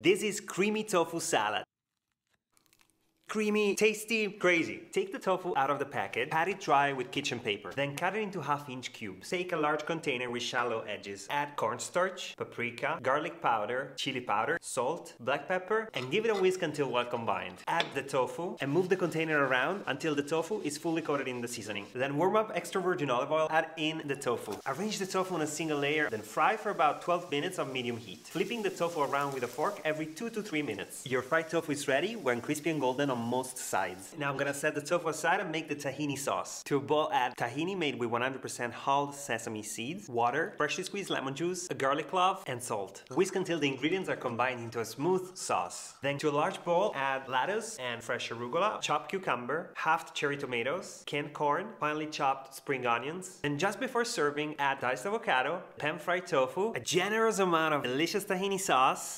This is creamy tofu salad. Creamy, tasty, crazy. Take the tofu out of the packet, pat it dry with kitchen paper, then cut it into half inch cubes. Take a large container with shallow edges. Add cornstarch, paprika, garlic powder, chili powder, salt, black pepper, and give it a whisk until well combined. Add the tofu and move the container around until the tofu is fully coated in the seasoning. Then warm up extra virgin olive oil, add in the tofu. Arrange the tofu on a single layer, then fry for about 12 minutes on medium heat, flipping the tofu around with a fork every 2 to 3 minutes. Your fried tofu is ready when crispy and golden on most sides. Now I'm gonna set the tofu aside and make the tahini sauce. To a bowl add tahini made with 100% hulled sesame seeds, water, freshly squeezed lemon juice, a garlic clove, and salt. Whisk until the ingredients are combined into a smooth sauce. Then to a large bowl add lettuce and fresh arugula, chopped cucumber, halved cherry tomatoes, canned corn, finely chopped spring onions. And just before serving add diced avocado, pan fried tofu, a generous amount of delicious tahini sauce,